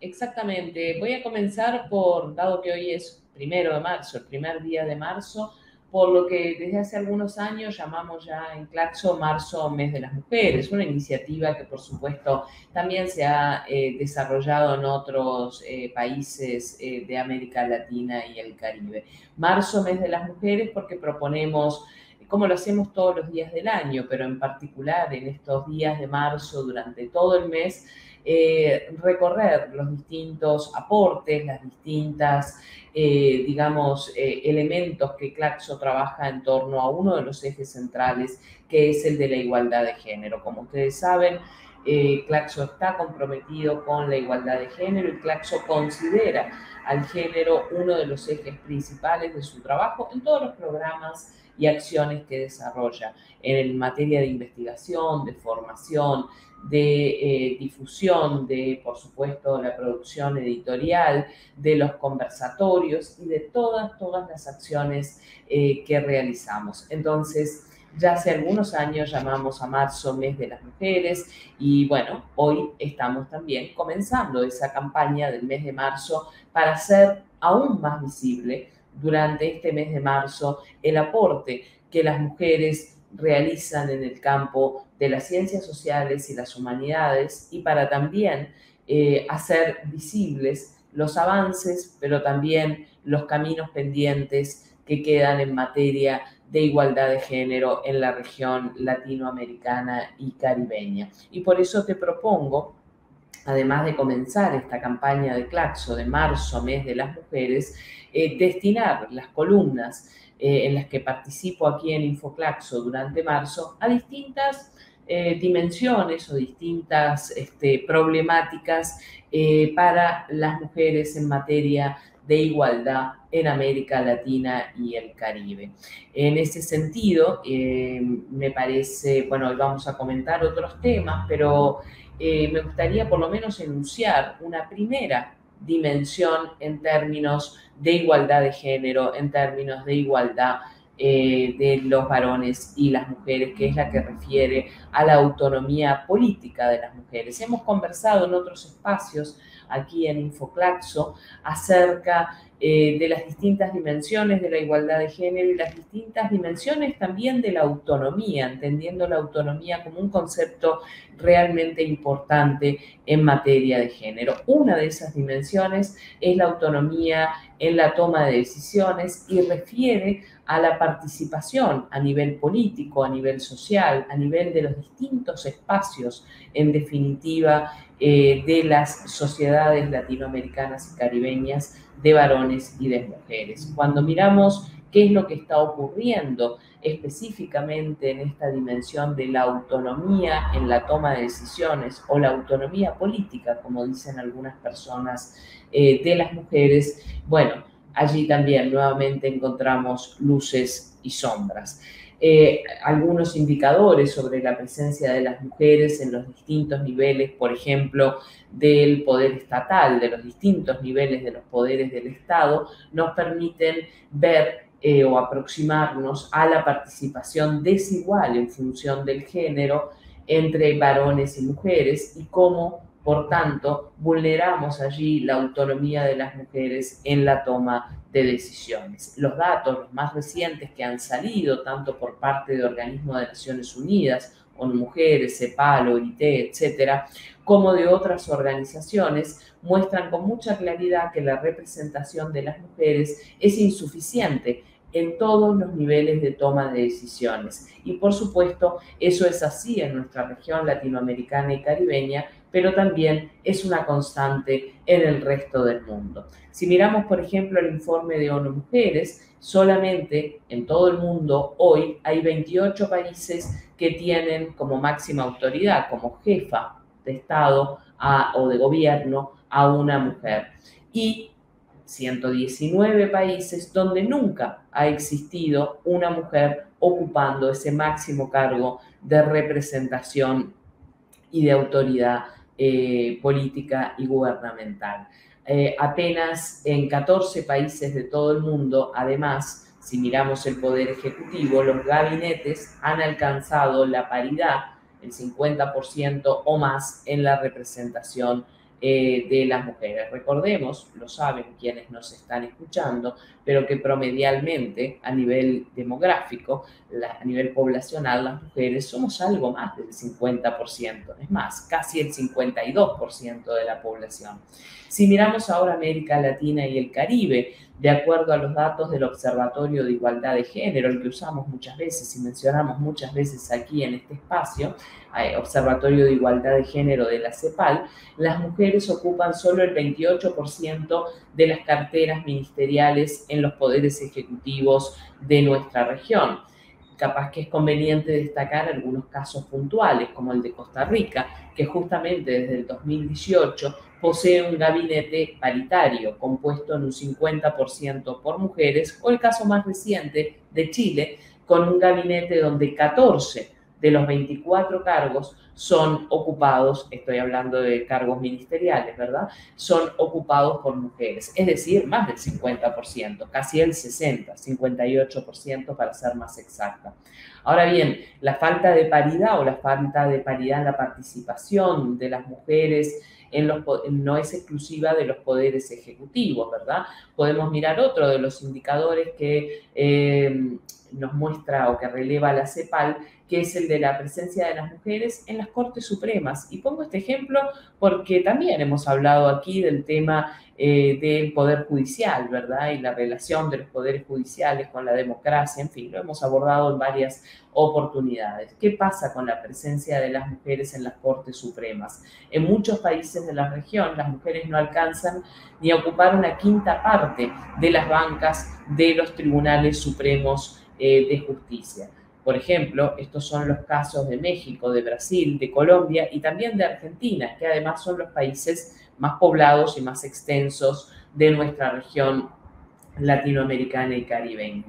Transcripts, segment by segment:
exactamente. Voy a comenzar por, dado que hoy es primero de marzo, el primer día de marzo, por lo que desde hace algunos años llamamos ya en Claxo Marzo Mes de las Mujeres, una iniciativa que por supuesto también se ha eh, desarrollado en otros eh, países eh, de América Latina y el Caribe. Marzo Mes de las Mujeres porque proponemos como lo hacemos todos los días del año, pero en particular en estos días de marzo, durante todo el mes, eh, recorrer los distintos aportes, las distintas, eh, digamos, eh, elementos que Claxo trabaja en torno a uno de los ejes centrales, que es el de la igualdad de género. Como ustedes saben, Claxo está comprometido con la igualdad de género y Claxo considera al género uno de los ejes principales de su trabajo en todos los programas y acciones que desarrolla en materia de investigación, de formación, de eh, difusión, de, por supuesto, la producción editorial, de los conversatorios y de todas, todas las acciones eh, que realizamos. Entonces, ya hace algunos años llamamos a marzo mes de las mujeres y bueno, hoy estamos también comenzando esa campaña del mes de marzo para hacer aún más visible durante este mes de marzo el aporte que las mujeres realizan en el campo de las ciencias sociales y las humanidades y para también eh, hacer visibles los avances, pero también los caminos pendientes que quedan en materia de igualdad de género en la región latinoamericana y caribeña. Y por eso te propongo, además de comenzar esta campaña de Claxo de marzo, mes de las mujeres, eh, destinar las columnas eh, en las que participo aquí en Infoclaxo durante marzo a distintas eh, dimensiones o distintas este, problemáticas para las mujeres en materia de igualdad en América Latina y el Caribe. En ese sentido, me parece, bueno, hoy vamos a comentar otros temas, pero me gustaría por lo menos enunciar una primera dimensión en términos de igualdad de género, en términos de igualdad eh, de los varones y las mujeres, que es la que refiere a la autonomía política de las mujeres. Hemos conversado en otros espacios aquí en Infoclaxo acerca eh, de las distintas dimensiones de la igualdad de género y las distintas dimensiones también de la autonomía, entendiendo la autonomía como un concepto realmente importante en materia de género. Una de esas dimensiones es la autonomía en la toma de decisiones y refiere a la participación a nivel político, a nivel social, a nivel de los distintos espacios, en definitiva, eh, de las sociedades latinoamericanas y caribeñas de varones y de mujeres. Cuando miramos qué es lo que está ocurriendo específicamente en esta dimensión de la autonomía en la toma de decisiones o la autonomía política, como dicen algunas personas, eh, de las mujeres, bueno, allí también nuevamente encontramos luces y sombras. Eh, algunos indicadores sobre la presencia de las mujeres en los distintos niveles, por ejemplo, del poder estatal, de los distintos niveles de los poderes del Estado, nos permiten ver eh, o aproximarnos a la participación desigual en función del género entre varones y mujeres y cómo por tanto, vulneramos allí la autonomía de las mujeres en la toma de decisiones. Los datos, más recientes que han salido, tanto por parte de organismos de Naciones Unidas, ONU Mujeres, CEPAL, OIT, etcétera, como de otras organizaciones, muestran con mucha claridad que la representación de las mujeres es insuficiente en todos los niveles de toma de decisiones. Y por supuesto, eso es así en nuestra región latinoamericana y caribeña, pero también es una constante en el resto del mundo. Si miramos, por ejemplo, el informe de ONU Mujeres, solamente en todo el mundo hoy hay 28 países que tienen como máxima autoridad, como jefa de Estado o de gobierno a una mujer. Y 119 países donde nunca ha existido una mujer ocupando ese máximo cargo de representación y de autoridad eh, política y gubernamental. Eh, apenas en 14 países de todo el mundo, además, si miramos el poder ejecutivo, los gabinetes han alcanzado la paridad, el 50% o más en la representación eh, de las mujeres. Recordemos, lo saben quienes nos están escuchando, pero que promedialmente a nivel demográfico, a nivel poblacional, las mujeres somos algo más del 50%, es más, casi el 52% de la población. Si miramos ahora América Latina y el Caribe, de acuerdo a los datos del Observatorio de Igualdad de Género, el que usamos muchas veces y mencionamos muchas veces aquí en este espacio, Observatorio de Igualdad de Género de la CEPAL, las mujeres ocupan solo el 28% de las carteras ministeriales en los poderes ejecutivos de nuestra región. Capaz que es conveniente destacar algunos casos puntuales, como el de Costa Rica, que justamente desde el 2018 posee un gabinete paritario compuesto en un 50% por mujeres, o el caso más reciente de Chile, con un gabinete donde 14 de los 24 cargos son ocupados, estoy hablando de cargos ministeriales, ¿verdad? Son ocupados por mujeres, es decir, más del 50%, casi el 60, 58% para ser más exacta. Ahora bien, la falta de paridad o la falta de paridad en la participación de las mujeres en los, no es exclusiva de los poderes ejecutivos, ¿verdad? Podemos mirar otro de los indicadores que eh, nos muestra o que releva la CEPAL, que es el de la presencia de las mujeres en las Cortes Supremas. Y pongo este ejemplo porque también hemos hablado aquí del tema eh, del Poder Judicial, ¿verdad? Y la relación de los poderes judiciales con la democracia, en fin, lo hemos abordado en varias oportunidades. ¿Qué pasa con la presencia de las mujeres en las Cortes Supremas? En muchos países de la región, las mujeres no alcanzan ni a ocupar una quinta parte de las bancas de los tribunales supremos eh, de justicia. Por ejemplo, estos son los casos de México, de Brasil, de Colombia y también de Argentina, que además son los países más poblados y más extensos de nuestra región latinoamericana y caribeña.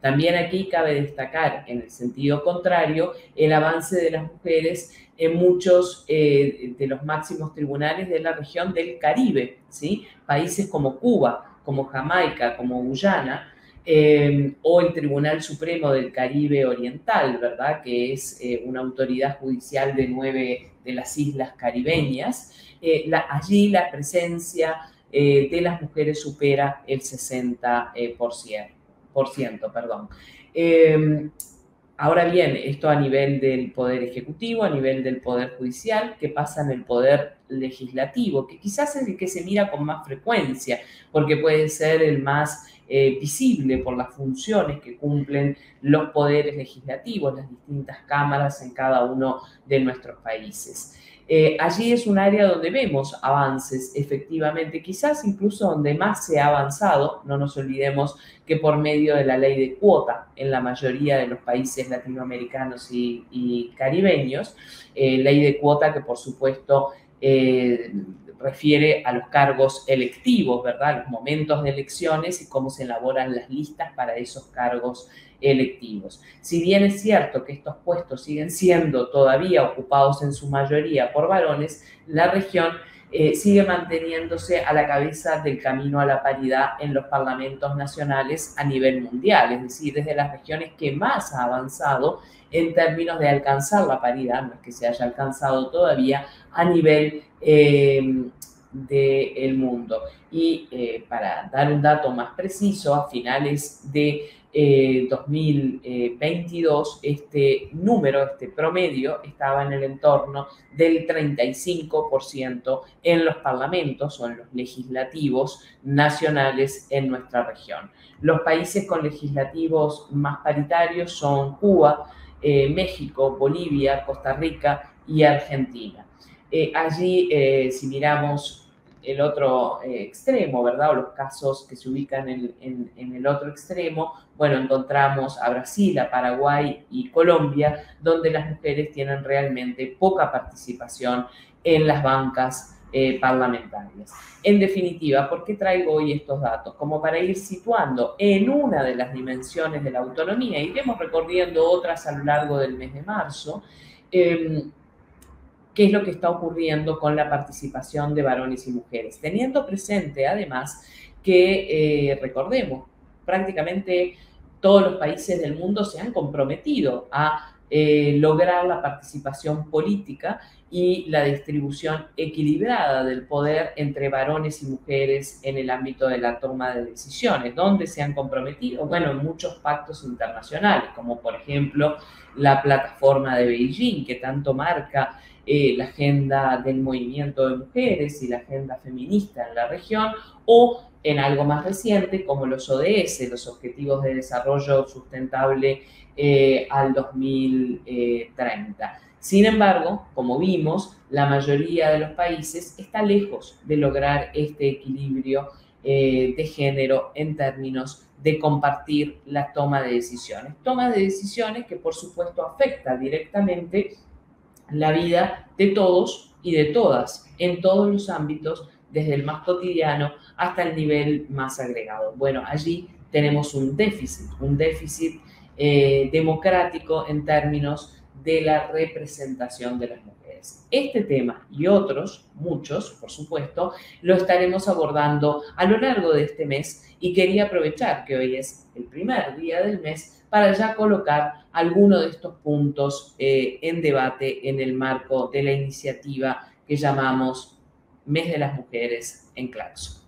También aquí cabe destacar, en el sentido contrario, el avance de las mujeres en muchos eh, de los máximos tribunales de la región del Caribe, ¿sí? países como Cuba, como Jamaica, como Guyana, Em, o el Tribunal Supremo del Caribe Oriental, ¿verdad? Que es eh, una autoridad judicial de nueve de las islas caribeñas. Eh, allí la presencia eh, de las mujeres supera el 60%. Por ciento, perdón. Ahora bien, esto a nivel del Poder Ejecutivo, a nivel del Poder Judicial, ¿qué pasa en el Poder Legislativo? Que quizás es el que se mira con más frecuencia, porque puede ser el más eh, visible por las funciones que cumplen los poderes legislativos, las distintas cámaras en cada uno de nuestros países. Eh, allí es un área donde vemos avances, efectivamente, quizás incluso donde más se ha avanzado, no nos olvidemos que por medio de la ley de cuota en la mayoría de los países latinoamericanos y, caribeños, eh, ley de cuota que por supuesto refiere a los cargos electivos, ¿verdad? Los momentos de elecciones y cómo se elaboran las listas para esos cargos electivos. Si bien es cierto que estos puestos siguen siendo todavía ocupados en su mayoría por varones, la región eh, sigue manteniéndose a la cabeza del camino a la paridad en los parlamentos nacionales a nivel mundial, es decir, desde las regiones que más ha avanzado en términos de alcanzar la paridad, no es que se haya alcanzado todavía a nivel eh, del mundo. Y eh, para dar un dato más preciso, a finales de 2022, eh, este número, este promedio, estaba en el entorno del 35% en los parlamentos o en los legislativos nacionales en nuestra región. Los países con legislativos más paritarios son Cuba, eh, México, Bolivia, Costa Rica y Argentina. Eh, allí, eh, si miramos el otro extremo, ¿verdad? O los casos que se ubican en, el otro extremo, bueno, encontramos a Brasil, a Paraguay y Colombia, donde las mujeres tienen realmente poca participación en las bancas eh, parlamentarias. En definitiva, ¿por qué traigo hoy estos datos? Como para ir situando en una de las dimensiones de la autonomía, iremos recorriendo otras a lo largo del mes de marzo, em, qué es lo que está ocurriendo con la participación de varones y mujeres, teniendo presente además que, eh, recordemos, prácticamente todos los países del mundo se han comprometido a eh, lograr la participación política y la distribución equilibrada del poder entre varones y mujeres en el ámbito de la toma de decisiones, donde se han comprometido, bueno, muchos pactos internacionales, como por ejemplo la plataforma de Beijing, que tanto marca eh, la agenda del movimiento de mujeres y la agenda feminista en la región, o en algo más reciente como los ODS, los Objetivos de Desarrollo Sustentable eh, al 2030. Sin embargo, como vimos, la mayoría de los países está lejos de lograr este equilibrio eh, de género en términos de compartir la toma de decisiones. Toma de decisiones que por supuesto afecta directamente la vida de todos y de todas en todos los ámbitos, desde el más cotidiano hasta el nivel más agregado. Bueno, allí tenemos un déficit, un déficit eh, democrático en términos de la representación de las mujeres. Este tema y otros, muchos, por supuesto, lo estaremos abordando a lo largo de este mes y quería aprovechar que hoy es el primer día del mes para ya colocar algunos de estos puntos eh, en debate en el marco de la iniciativa que llamamos Mes de las Mujeres en Claxo.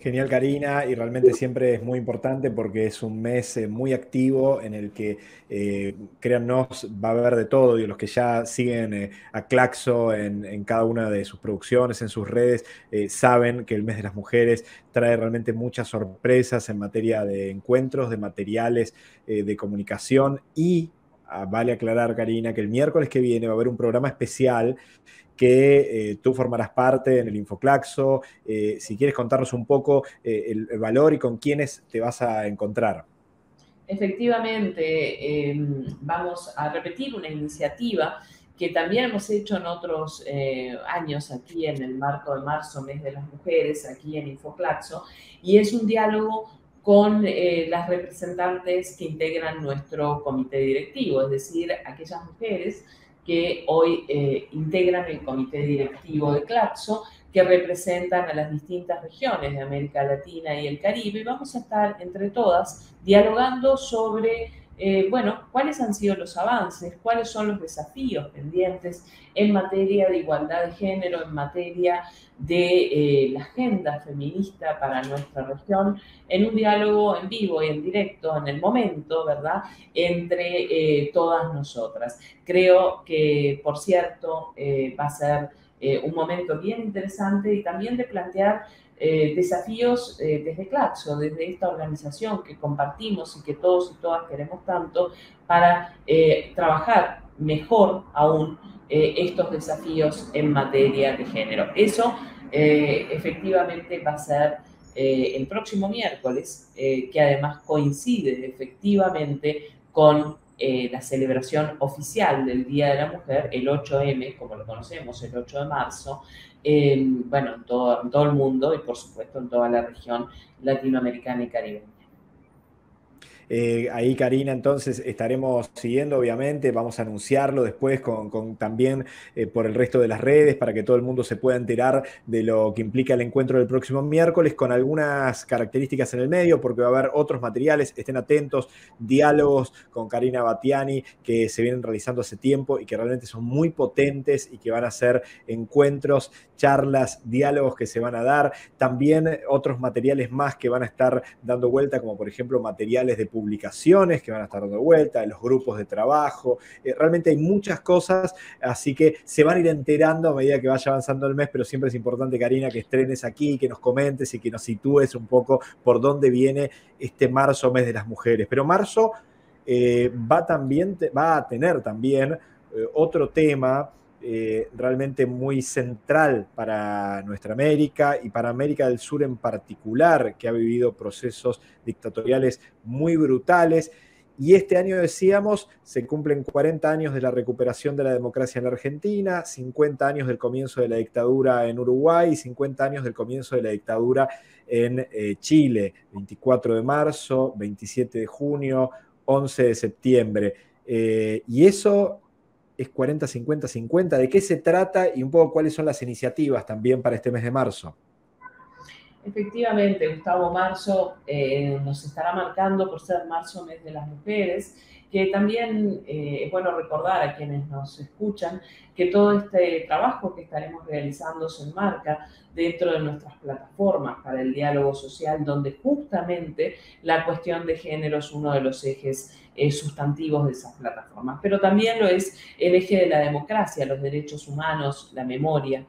Genial, Karina, y realmente siempre es muy importante porque es un mes eh, muy activo en el que, eh, créannos, va a haber de todo. Y los que ya siguen eh, a Claxo en, cada una de sus producciones, en sus redes, saben que el mes de las mujeres trae realmente muchas sorpresas en materia de encuentros, de materiales, de comunicación y ah, vale aclarar, Karina, que el miércoles que viene va a haber un programa especial que eh, tú formarás parte en el Infoclaxo. Eh, si quieres contarnos un poco eh, el, valor y con quiénes te vas a encontrar. Efectivamente, em, vamos a repetir una iniciativa que también hemos hecho en otros años aquí en el marco de marzo, mes de las mujeres, aquí en Infoclaxo, y es un diálogo con las representantes que integran nuestro comité directivo, es decir, aquellas mujeres que hoy eh, integran el comité directivo de Claxo, que representan a las distintas regiones de América Latina y el Caribe. Y vamos a estar entre todas dialogando sobre eh, bueno, cuáles han sido los avances, cuáles son los desafíos pendientes en materia de igualdad de género, en materia de eh, la agenda feminista para nuestra región, en un diálogo en vivo y en directo, en el momento, ¿verdad?, entre eh, todas nosotras. Creo que, por cierto, va a ser un momento bien interesante y también de plantear eh, desafíos eh, desde Claxo, desde esta organización que compartimos y que todos y todas queremos tanto para eh, trabajar mejor aún estos desafíos en materia de género. Eso efectivamente va a ser el próximo miércoles, que además coincide efectivamente con la celebración oficial del Día de la Mujer, el 8M, como lo conocemos, el 8 de marzo, bueno, en todo, en todo el mundo y por supuesto en toda la región latinoamericana y caribeña. Eh, ahí, Karina, entonces estaremos siguiendo, obviamente, vamos a anunciarlo después con, también eh, por el resto de las redes para que todo el mundo se pueda enterar de lo que implica el encuentro del próximo miércoles con algunas características en el medio, porque va a haber otros materiales, estén atentos, diálogos con Karina Batiani que se vienen realizando hace tiempo y que realmente son muy potentes y que van a ser encuentros, charlas, diálogos que se van a dar, también otros materiales más que van a estar dando vuelta, como por ejemplo materiales de publicidad publicaciones que van a estar dando vuelta, los grupos de trabajo. Eh, realmente hay muchas cosas, así que se van a ir enterando a medida que vaya avanzando el mes, pero siempre es importante, Karina, que estrenes aquí, que nos comentes y que nos sitúes un poco por dónde viene este marzo, mes de las mujeres. Pero marzo eh, va, también, va a tener también eh, otro tema eh, realmente muy central para nuestra América y para América del Sur en particular, que ha vivido procesos dictatoriales muy brutales. Y este año, decíamos, se cumplen 40 años de la recuperación de la democracia en la Argentina, 50 años del comienzo de la dictadura en Uruguay y 50 años del comienzo de la dictadura en eh, Chile, 24 de marzo, 27 de junio, 11 de septiembre. Eh, y eso es 40, 50, 50. ¿De qué se trata y un poco cuáles son las iniciativas también para este mes de marzo? Efectivamente, Gustavo, marzo eh, nos estará marcando por ser marzo mes de las mujeres que también eh, es bueno recordar a quienes nos escuchan que todo este trabajo que estaremos realizando se enmarca dentro de nuestras plataformas para el diálogo social, donde justamente la cuestión de género es uno de los ejes eh, sustantivos de esas plataformas, pero también lo es el eje de la democracia, los derechos humanos, la memoria.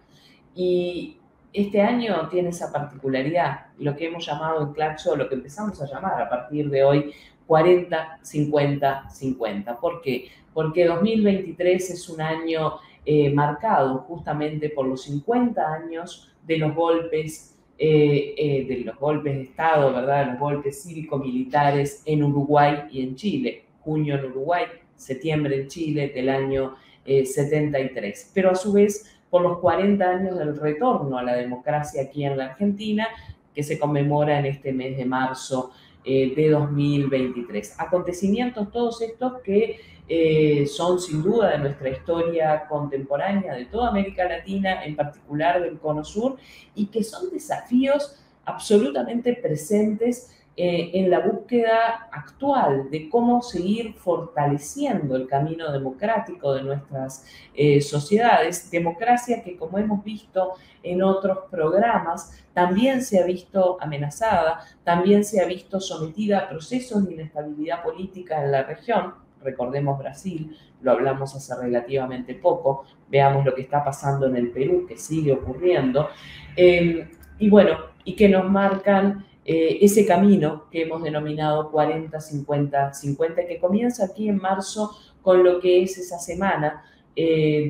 Y este año tiene esa particularidad, lo que hemos llamado en Claxo, lo que empezamos a llamar a partir de hoy 40, 50, 50. ¿Por qué? Porque 2023 es un año eh, marcado justamente por los 50 años de los golpes, eh, eh, de los golpes de Estado, ¿verdad? Los golpes cívico-militares en Uruguay y en Chile. Junio en Uruguay, septiembre en Chile del año 73. Pero a su vez por los 40 años del retorno a la democracia aquí en la Argentina, que se conmemora en este mes de marzo de 2023. Acontecimientos todos estos que eh, son sin duda de nuestra historia contemporánea, de toda América Latina, en particular del Cono Sur, y que son desafíos absolutamente presentes eh, en la búsqueda actual de cómo seguir fortaleciendo el camino democrático de nuestras eh, sociedades, democracia que como hemos visto en otros programas también se ha visto amenazada, también se ha visto sometida a procesos de inestabilidad política en la región, recordemos Brasil, lo hablamos hace relativamente poco, veamos lo que está pasando en el Perú, que sigue ocurriendo, eh, y bueno, y que nos marcan eh, ese camino que hemos denominado 40, 50, 50, que comienza aquí en marzo con lo que es esa semana eh,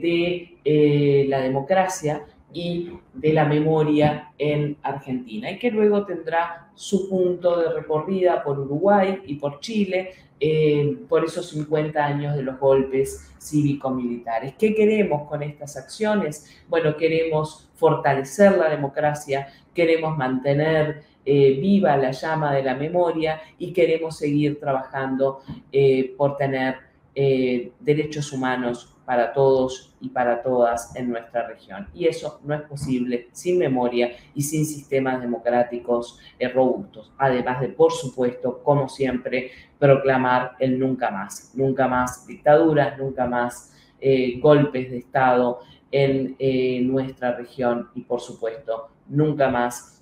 de la democracia y de la memoria en Argentina y que luego tendrá su punto de recorrida por Uruguay y por Chile eh, por esos 50 años de los golpes cívico-militares. ¿Qué queremos con estas acciones? Bueno, queremos fortalecer la democracia, queremos mantener eh, viva la llama de la memoria y queremos seguir trabajando eh, por tener derechos humanos para todos y para todas en nuestra región. Y eso no es posible sin memoria y sin sistemas democráticos eh, robustos. Además de, por supuesto, como siempre, proclamar el nunca más. Nunca más dictaduras, nunca más eh, golpes de Estado en eh, nuestra región y, por supuesto, nunca más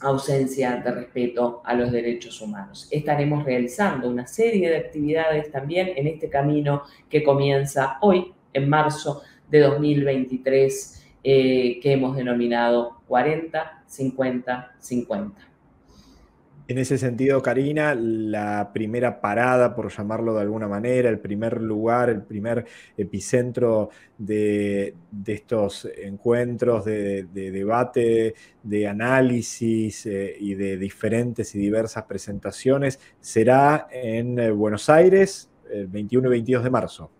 ausencia de respeto a los derechos humanos. Estaremos realizando una serie de actividades también en este camino que comienza hoy, en marzo de 2023, eh, que hemos denominado 40, 50, 50. En ese sentido, Karina, la primera parada, por llamarlo de alguna manera, el primer lugar, el primer epicentro de, estos encuentros de, debate, de análisis eh, y de diferentes y diversas presentaciones, será en eh, Buenos Aires el 21 y 22 de marzo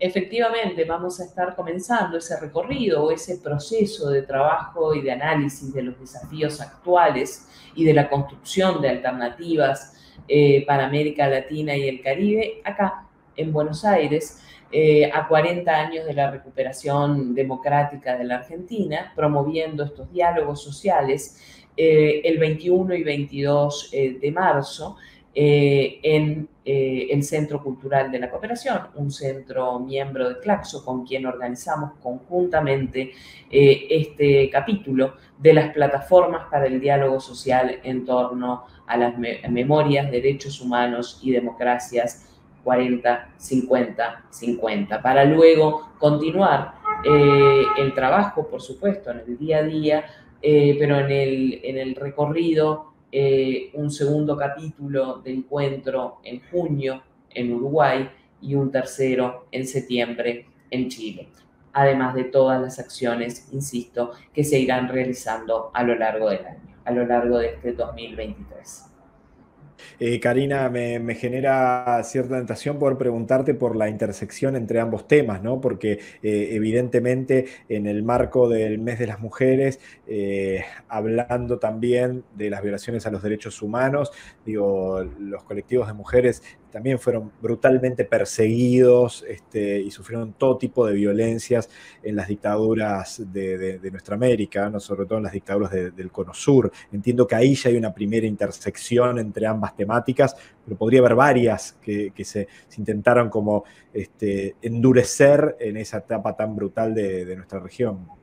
efectivamente vamos a estar comenzando ese recorrido o ese proceso de trabajo y de análisis de los desafíos actuales y de la construcción de alternativas eh, para América Latina y el Caribe acá en Buenos Aires. Eh, a 40 años de la recuperación democrática de la Argentina, promoviendo estos diálogos sociales eh, el 21 y 22 de marzo eh, en eh, el Centro Cultural de la Cooperación, un centro miembro de Claxo con quien organizamos conjuntamente eh, este capítulo de las plataformas para el diálogo social en torno a las memorias, derechos humanos y democracias 40, 50, 50, para luego continuar el trabajo, por supuesto, en el día a día, pero en el, en el recorrido eh, un segundo capítulo de encuentro en junio en Uruguay y un tercero en septiembre en Chile, además de todas las acciones, insisto, que se irán realizando a lo largo del año, a lo largo de este 2023. Eh, Karina, me, genera cierta tentación por preguntarte por la intersección entre ambos temas, ¿no? Porque eh, evidentemente en el marco del mes de las mujeres, eh, hablando también de las violaciones a los derechos humanos, digo, los colectivos de mujeres también fueron brutalmente perseguidos este, y sufrieron todo tipo de violencias en las dictaduras de, nuestra América, ¿no? sobre todo en las dictaduras del Cono Sur. Entiendo que ahí ya hay una primera intersección entre ambas temáticas, pero podría haber varias que, se, intentaron como este, endurecer en esa etapa tan brutal de nuestra región.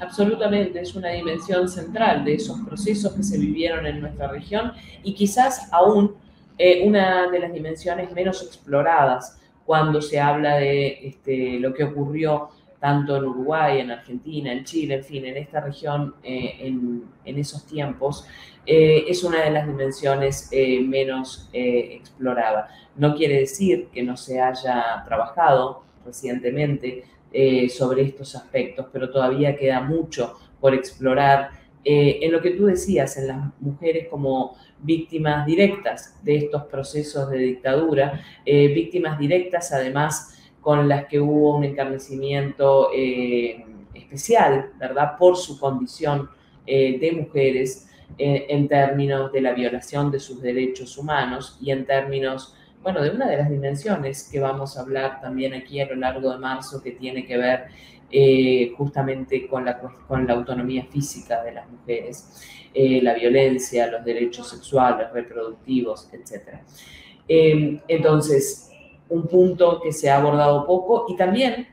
Absolutamente, es una dimensión central de esos procesos que se vivieron en nuestra región y quizás aún eh, una de las dimensiones menos exploradas cuando se habla de este, lo que ocurrió tanto en Uruguay, en Argentina, en Chile, en fin, en esta región eh, en, esos tiempos, eh, es una de las dimensiones menos explorada. No quiere decir que no se haya trabajado recientemente sobre estos aspectos, pero todavía queda mucho por explorar en lo que tú decías, en las mujeres como víctimas directas de estos procesos de dictadura, eh, víctimas directas además con las que hubo un encarnecimiento eh, especial, ¿verdad?, por su condición eh, de mujeres en términos de la violación de sus derechos humanos y en términos, bueno, de una de las dimensiones que vamos a hablar también aquí a lo largo de marzo que tiene que ver justamente con la, con la autonomía física de las mujeres. Eh, la violencia, los derechos sexuales, reproductivos, etc. Eh, entonces, un punto que se ha abordado poco y también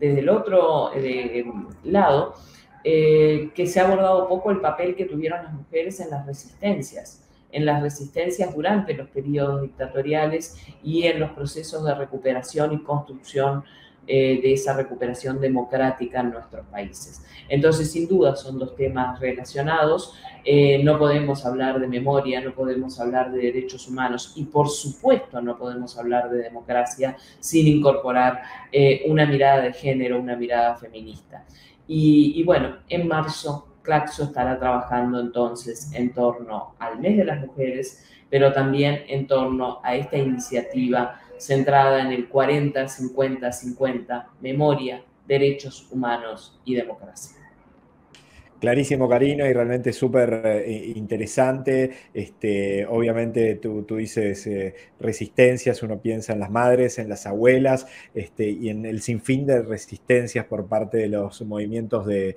desde el otro eh, lado, que se ha abordado poco el papel que tuvieron las mujeres en las resistencias, en las resistencias durante los periodos dictatoriales y en los procesos de recuperación y construcción eh, de esa recuperación democrática en nuestros países. Entonces, sin duda, son dos temas relacionados. Eh, no podemos hablar de memoria, no podemos hablar de derechos humanos y, por supuesto, no podemos hablar de democracia sin incorporar eh, una mirada de género, una mirada feminista. Y, y bueno, en marzo Claxo estará trabajando entonces en torno al mes de las mujeres, pero también en torno a esta iniciativa centrada en el 40-50-50, memoria, derechos humanos y democracia. Clarísimo, Karina, y realmente súper eh, interesante. Este, obviamente tú, dices eh, resistencias, uno piensa en las madres, en las abuelas, este, y en el sinfín de resistencias por parte de los movimientos de,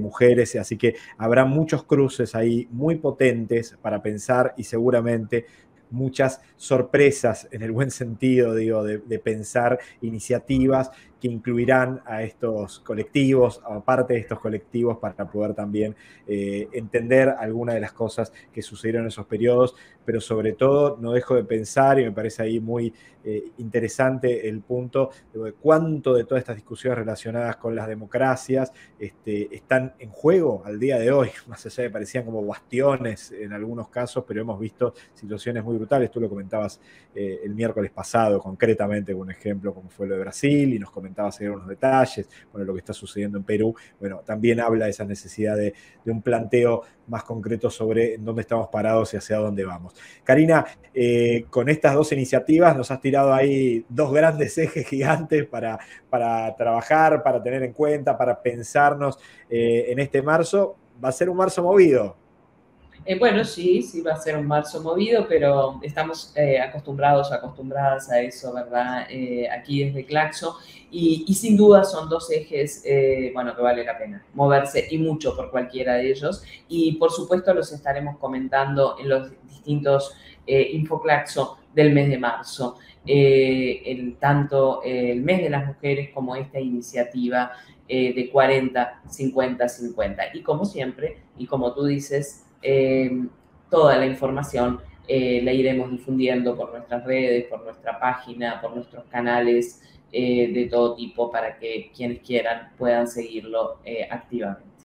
mujeres. Así que habrá muchos cruces ahí muy potentes para pensar y seguramente muchas sorpresas en el buen sentido, digo, de, pensar iniciativas que incluirán a estos colectivos, a parte de estos colectivos, para poder también eh, entender algunas de las cosas que sucedieron en esos periodos, pero sobre todo no dejo de pensar, y me parece ahí muy eh, interesante el punto de cuánto de todas estas discusiones relacionadas con las democracias este, están en juego al día de hoy, más allá de parecían como bastiones en algunos casos, pero hemos visto situaciones muy brutales, tú lo comentabas eh, el miércoles pasado concretamente, un ejemplo como fue lo de Brasil, y nos comentabas ayer unos detalles, bueno, lo que está sucediendo en Perú, bueno, también habla de esa necesidad de, un planteo más concreto sobre en dónde estamos parados y hacia dónde vamos. Karina, eh, con estas dos iniciativas nos has tirado ahí dos grandes ejes gigantes para, para trabajar, para tener en cuenta, para pensarnos eh, en este marzo. Va a ser un marzo movido, eh, bueno, sí, sí va a ser un marzo movido, pero estamos eh, acostumbrados, acostumbradas a eso, ¿verdad? Eh, aquí desde Claxo. Y, y, sin duda son dos ejes, bueno, que vale la pena moverse y mucho por cualquiera de ellos. Y por supuesto los estaremos comentando en los distintos Infoclaxo del mes de marzo. el, tanto el mes de las mujeres como esta iniciativa de 40, 50, 50. Y como siempre, y como tú dices, eh, toda la información eh, la iremos difundiendo por nuestras redes, por nuestra página, por nuestros canales eh, de todo tipo para que quienes quieran puedan seguirlo activamente.